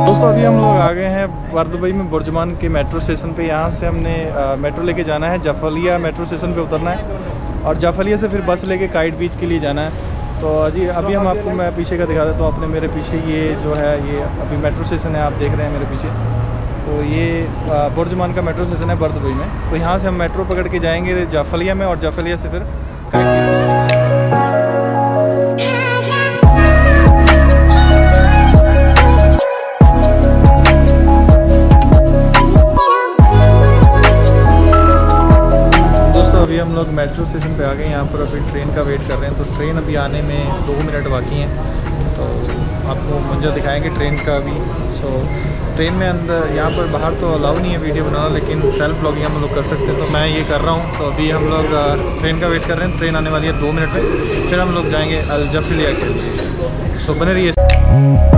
दोस्तों, अभी हम लोग आ गए हैं वर्दुबई में बुर्जमान के मेट्रो स्टेशन पे। यहाँ से हमने मेट्रो लेके जाना है। जफलिया मेट्रो स्टेशन पे उतरना है। और जफलिया से फिर बस लेके काइट बीच के लिए जाना है। तो जी, अभी हम आपको, मैं पीछे का दिखा देता हूँ। अपने मेरे पीछे ये जो है, ये अभी मेट्रो स्टेशन है, आप देख रहे हैं मेरे पीछे। तो ये बुरजमान का मेट्रो स्टेशन है बर्दुबई में। तो यहाँ से हम मेट्रो पकड़ के जाएँगे जाफलिया में और जाफलिया से फिर अभी हम लोग मेट्रो स्टेशन पे आ गए यहाँ पर अभी ट्रेन का वेट कर रहे हैं। तो ट्रेन अभी आने में दो मिनट बाकी हैं। तो आपको मंजर दिखाएँगे ट्रेन का अभी। सो ट्रेन में अंदर, यहाँ पर बाहर तो अलाउ नहीं है वीडियो बनाना, लेकिन सेल्फ ब्लॉगिंग हम लोग कर सकते हैं। तो मैं ये कर रहा हूँ। तो अभी हम लोग ट्रेन का वेट कर रहे हैं। ट्रेन आने वाली है दो मिनट में। फिर हम लोग जाएँगे अलजफिलिया के लिए सो बने रहिए।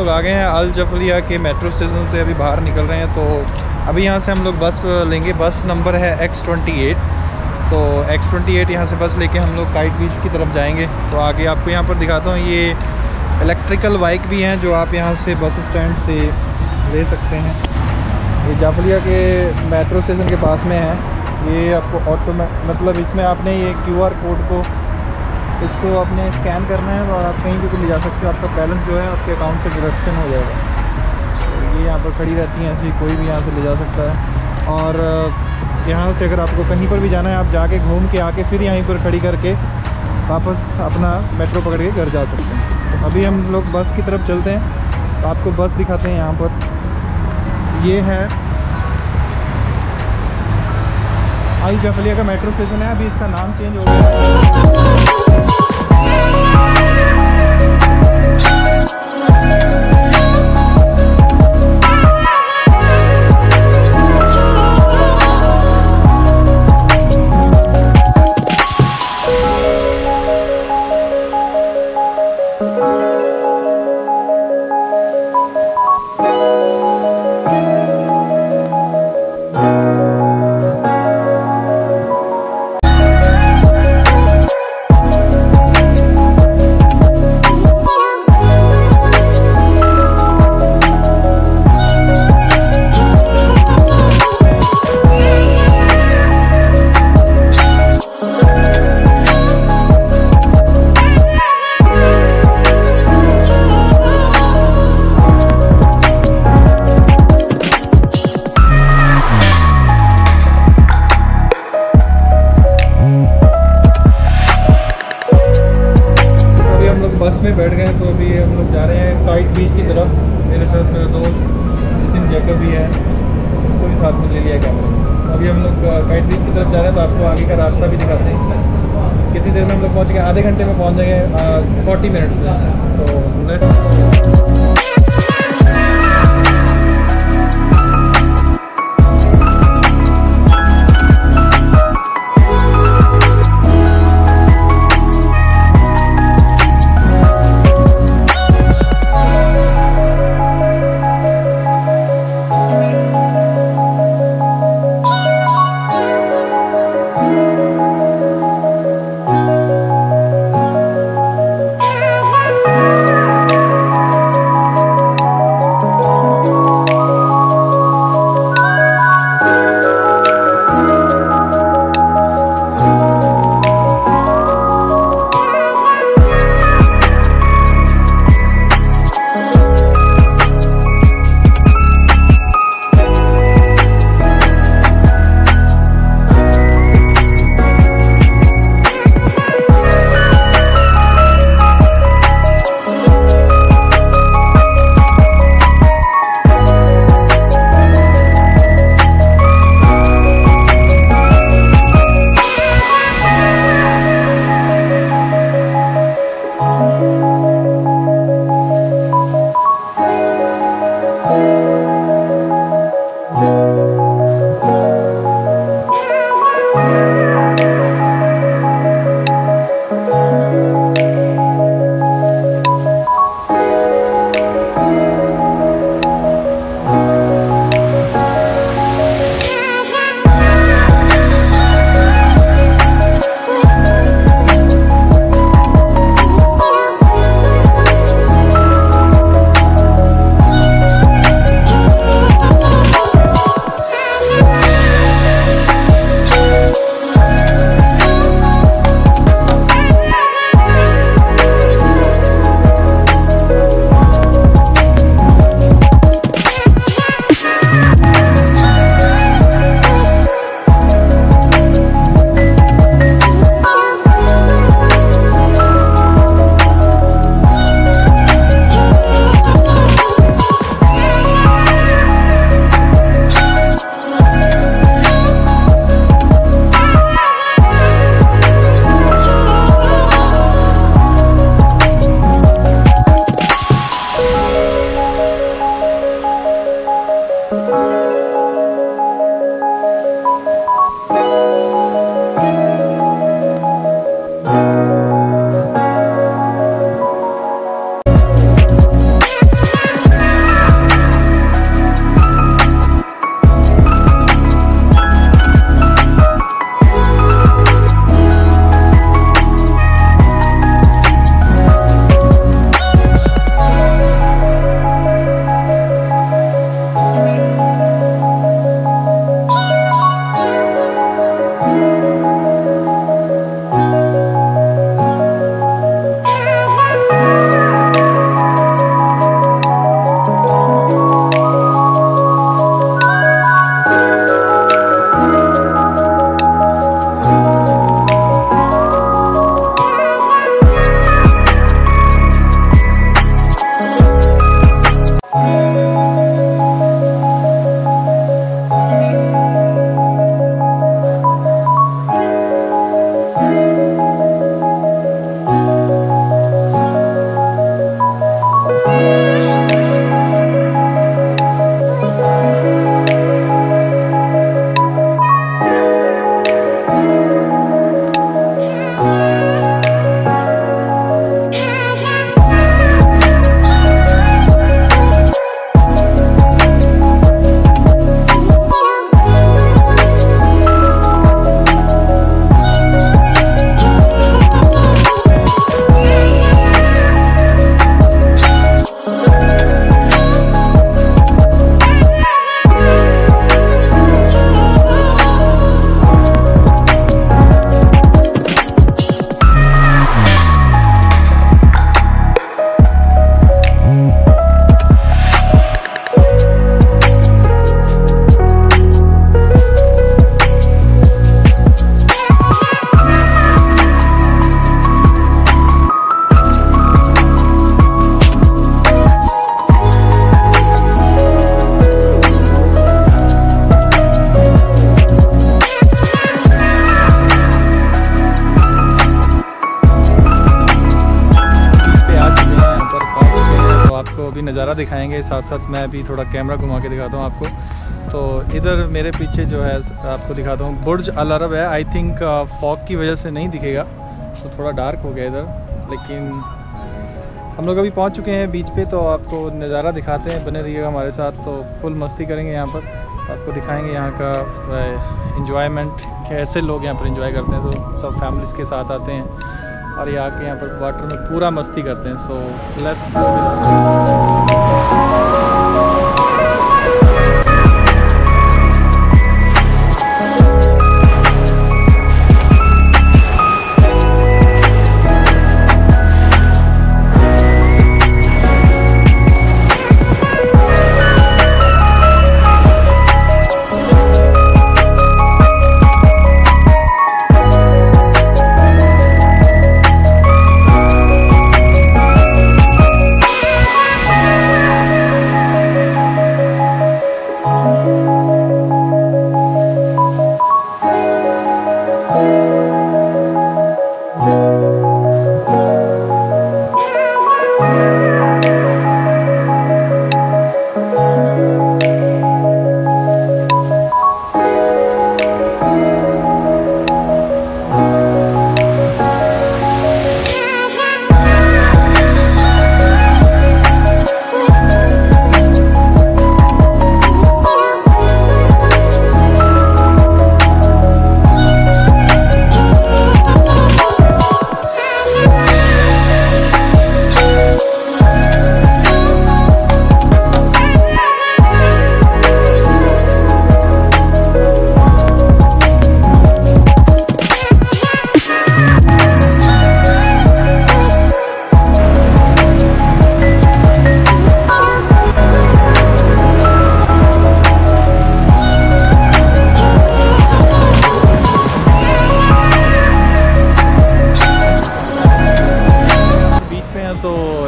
आ गए हैं अल जफलिया के मेट्रो स्टेशन से अभी बाहर निकल रहे हैं तो अभी यहाँ से हम लोग बस लेंगे। बस नंबर है एक्स ट्वेंटी एट तो एक्स ट्वेंटी एट यहाँ से बस लेके हम लोग काइट बीच की तरफ़ जाएँगे। तो आगे आपको यहाँ पर दिखाता हूँ, ये इलेक्ट्रिकल बाइक भी हैं जो आप यहाँ से बस स्टैंड से ले सकते हैं। ये जाफलिया के मेट्रो स्टेशन के पास में है। ये आपको ऑटो मतलब इसमें आपने ये क्यूआर कोड को इसको आपने स्कैन करना है और आप कहीं भी ले जा सकते हो। आपका बैलेंस जो है आपके अकाउंट से डिडक्शन हो जाएगा। तो ये यहाँ पर खड़ी रहती हैं ऐसी कोई भी यहाँ से ले जा सकता है। और यहाँ से अगर आपको कहीं पर भी जाना है, आप जाके घूम के आके फिर यहीं पर खड़ी करके वापस अपना मेट्रो पकड़ के घर जा सकते हैं। तो अभी हम लोग बस की तरफ़ चलते हैं। तो आपको बस दिखाते हैं यहाँ पर। ये है आई जफलिया का मेट्रो स्टेशन है। अभी इसका नाम चेंज हो गया। बस जा रहे हैं काइट बीच की तरफ़। मेरे साथ मेरा दोस्त नितिन जैकब भी है। उसको भी साथ में ले लिया कैमरा अभी हम लोग काइट बीच की तरफ़ जा रहे हैं तो आपको आगे का रास्ता भी दिखाते हैं। कितनी देर में हम लोग पहुँच गए? आधे घंटे में पहुँच जाएँगे फोर्टी मिनट में। तो नज़ारा दिखाएँगे साथ साथ मैं भी थोड़ा कैमरा घुमा के दिखाता हूँ आपको। तो इधर मेरे पीछे जो है, आपको दिखाता हूँ, बुर्ज अल अरब है। आई थिंक फॉग की वजह से नहीं दिखेगा। तो थोड़ा डार्क हो गया इधर। लेकिन हम लोग अभी पहुँच चुके हैं बीच पे तो आपको नज़ारा दिखाते हैं। बने रहिएगा हमारे साथ तो फुल मस्ती करेंगे यहाँ पर। आपको दिखाएँगे यहाँ का इन्जॉयमेंट कैसे लोग यहाँ पर इंजॉय करते हैं। तो सब फैमिलीज़ के साथ आते हैं। और ये आके यहाँ पर वाटर में पूरा मस्ती करते हैं सो लेस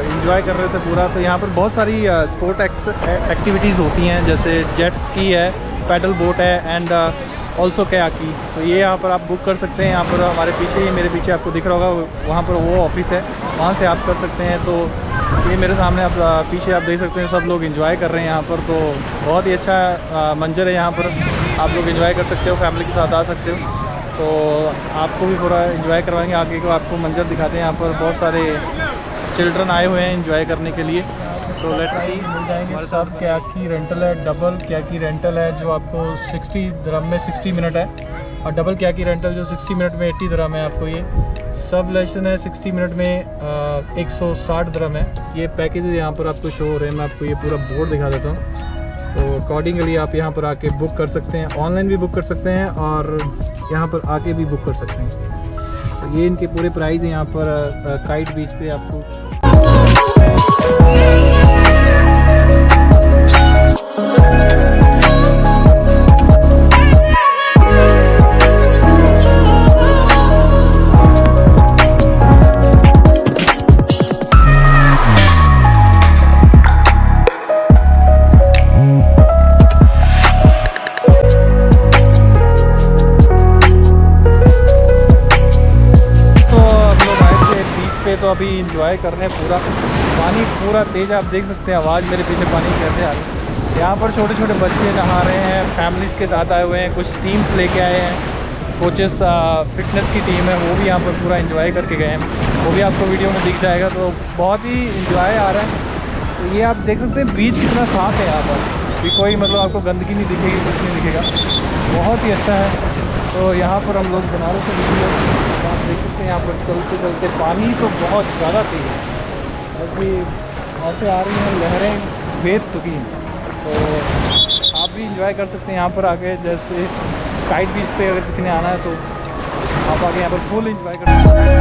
इन्जॉय कर रहे थे पूरा तो यहाँ पर बहुत सारी स्पोर्ट एक्टिविटीज़ होती हैं, जैसे जेट स्की है पैडल बोट है एंड ऑल्सो क्या की तो ये यहाँ पर आप बुक कर सकते हैं, यहाँ पर हमारे पीछे ही, मेरे पीछे आपको दिख रहा होगा, वहाँ पर वो ऑफ़िस है, वहाँ से आप कर सकते हैं तो ये मेरे सामने आप पीछे आप देख सकते हैं, सब लोग इन्जॉय कर रहे हैं यहाँ पर तो बहुत ही अच्छा मंजर है यहाँ पर, आप लोग इन्जॉय कर सकते हो फैमिली के साथ आ सकते हो तो आपको भी पूरा इन्जॉय करवाएँगे, आगे को आपको मंजर दिखाते हैं, यहाँ पर बहुत सारे चिल्ड्रन आए हुए हैं इंजॉय करने के लिए। तो लेट सी मिल जाएँगे सब क्या की रेंटल है डबल क्या की रेंटल है, जो आपको 60 दरम में 60 मिनट है। और डबल क्या की रेंटल जो 60 मिनट में 80 दरम है आपको ये। सब लेसन है 60 मिनट में एक सौ दरम है। ये पैकेज यहाँ पर आपको शो हो रहे हैं। मैं आपको ये पूरा बोर्ड दिखा देता हूँ। तो अकॉर्डिंगली आप यहाँ पर आके बुक कर सकते हैं। ऑनलाइन भी बुक कर सकते हैं और यहाँ पर आके भी बुक कर सकते हैं। ये इनके पूरे प्राइस हैं यहाँ पर काइट बीच पे आपको। तो अभी इंजॉय कर रहे हैं पूरा। पानी पूरा तेज़ आप देख सकते हैं आवाज़ मेरे पीछे पानी कैसे आ रही है। यहाँ पर छोटे छोटे बच्चे नहा रहे हैं फैमिलीज़ के साथ आए हुए हैं, कुछ टीम्स लेके आए हैं। कोचेस फिटनेस की टीम है, वो भी यहाँ पर पूरा इंजॉय करके गए हैं। वो भी आपको वीडियो में दिख जाएगा तो बहुत ही इंजॉय आ रहा है। तो ये आप देख सकते हैं, बीच कितना साफ़ है यहाँ पर। भी कोई मतलब आपको गंदगी नहीं दिखेगी, कुछ नहीं दिखेगा। बहुत ही अच्छा है। तो यहाँ पर हम लोग बना से वीडियो आप देख सकते हैं यहाँ पर चलते चलते पानी तो बहुत ज़्यादा थी है। अभी ऐसे आ रही हैं, लहरें भेद चुकी हैं। तो आप भी इंजॉय कर सकते हैं यहाँ पर आके, जैसे साइड बीच पे अगर किसी ने आना है तो आप आगे यहाँ पर फुल इंजॉय कर सकते हैं।